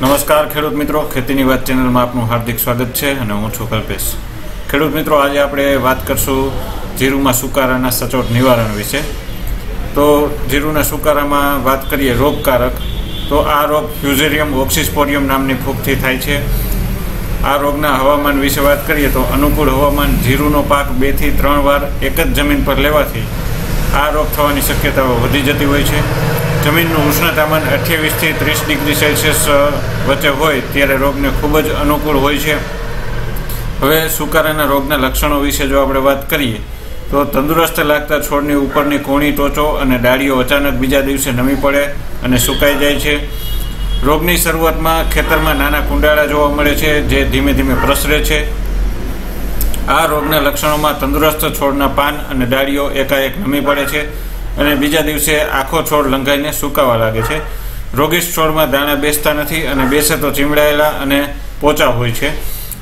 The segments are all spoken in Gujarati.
નમસ્કાર ખેડૂત મિત્રો, ખેતીની વાત ચેનલમાં આપનું હાર્દિક સ્વાગત છે અને હું છું કલ્પેશ. ખેડૂત મિત્રો, આજે આપણે વાત કરશું જીરુમાં સુકારાના સચોટ નિવારણ વિશે. તો જીરુના સુકારામાં વાત કરીએ રોગકારક, તો આ રોગ ફ્યુઝેરિયમ ઓક્સિસ્પોરિયમ નામની ફૂગથી થાય છે. આ રોગના હવામાન વિશે વાત કરીએ તો અનુકૂળ હવામાન જીરુનો પાક બેથી ત્રણ વાર એક જ જમીન પર લેવાથી આ રોગ થવાની શક્યતાઓ વધી જતી હોય છે. જમીનનું ઉષ્ણતામાન અઠ્યાવીસથી ત્રીસ ડિગ્રી સેલ્સિયસ વચ્ચે હોય ત્યારે રોગને ખૂબ જ અનુકૂળ હોય છે. હવે સુકારાના રોગના લક્ષણો વિશે જો આપણે વાત કરીએ, તો તંદુરસ્ત લાગતા છોડની ઉપરની કોણી ટોચો અને ડાળીઓ અચાનક બીજા દિવસે નમી પડે અને સુકાઈ જાય છે. રોગની શરૂઆતમાં ખેતરમાં નાના કુંડાળા જોવા મળે છે જે ધીમે ધીમે પ્રસરે છે. આ રોગના લક્ષણોમાં તંદુરસ્ત છોડના પાન અને ડાળીઓ એકાએક નમી પડે છે. અને બીજા દિવસે આખો છોડ લંઘાઈને સુકાવા લાગે છે. રોગીષ્ટ છોડમાં દાણા બેસતા નથી અને બેસે તો ચીમડાયેલા અને પોચા હોય છે.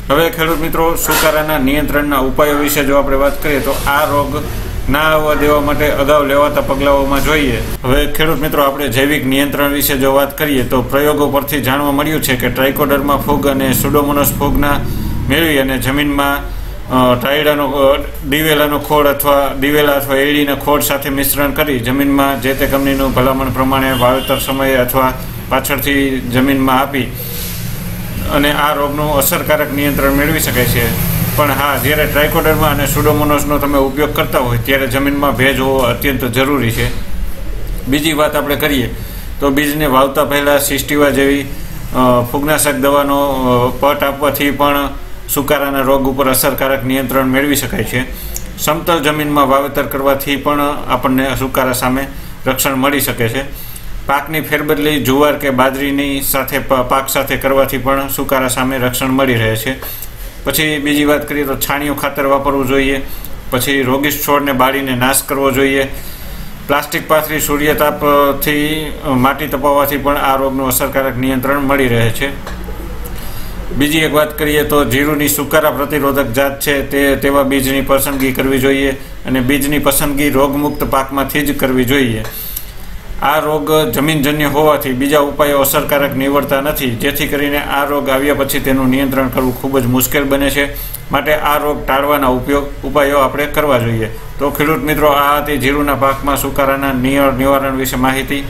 હવે ખેડૂત મિત્રો, સુકારાના નિયંત્રણના ઉપાયો વિશે જો આપણે વાત કરીએ તો આ રોગ ના આવવા દેવા માટે અગાઉ લેવાતા પગલાઓમાં જોઈએ. હવે ખેડૂત મિત્રો, આપણે જૈવિક નિયંત્રણ વિશે જો વાત કરીએ તો પ્રયોગો પરથી જાણવા મળ્યું છે કે ટ્રાઇકોડરમાં ફૂગ અને સુડોમોનસ ફૂગના મેળવી અને જમીનમાં ટાયડાનો દિવેલાનો ખોળ અથવા દિવેલા અથવા એડીના ખોળ સાથે મિશ્રણ કરી જમીનમાં જે તે કંપનીનું ભલામણ પ્રમાણે વાવેતર સમયે અથવા પાછળથી જમીનમાં આપી અને આ રોગનું અસરકારક નિયંત્રણ મેળવી શકાય છે. પણ હા, જ્યારે ટ્રાઇકોડરમાં અને સુડોમોનોસનો તમે ઉપયોગ કરતા હોય, ત્યારે જમીનમાં ભેજ હોવો અત્યંત જરૂરી છે. બીજી વાત આપણે કરીએ, તો બીજને વાવતા પહેલાં સિસ્ટીવા જેવી ફૂગનાશક દવાનો પટ આપવાથી પણ સુકારાના રોગ ઉપર અસરકારક નિયંત્રણ મેળવી શકાય છે. સમતલ જમીનમાં વાવેતર કરવાથી પણ આપણને સુકારા સામે રક્ષણ મળી શકે છે. પાકની ફેરબદલી જુવાર કે બાજરીની સાથે પાક સાથે કરવાથી પણ સુકારા સામે રક્ષણ મળી રહે છે. પછી બીજી વાત કરીએ તો છાણિયું ખાતર વાપરવું જોઈએ. પછી રોગીશ છોડને બાળીને નાશ કરવો જોઈએ. પ્લાસ્ટિક પાથરી સૂર્યતાપથી માટી તપાવવાથી પણ આ રોગનું અસરકારક નિયંત્રણ મળી રહે છે. બીજી એક વાત કરીએ તો જીરુની સુકારા પ્રતિરોધક જાત છે તે તેવા બીજની પસંદગી કરવી જોઈએ અને બીજની પસંદગી રોગમુક્ત પાકમાંથી જ કરવી જોઈએ. આ રોગ જમીનજન્ય હોવાથી બીજા ઉપાયો અસરકારક નીવડતા નથી, જેથી કરીને આ રોગ આવ્યા પછી તેનું નિયંત્રણ કરવું ખૂબ જ મુશ્કેલ બને છે. માટે આ રોગ ટાળવાના ઉપયોગ, ઉપાયો આપણે કરવા જોઈએ. તો ખેડૂત મિત્રો, આ હતી જીરુના પાકમાં સુકારાના નિવારણ વિશે માહિતી.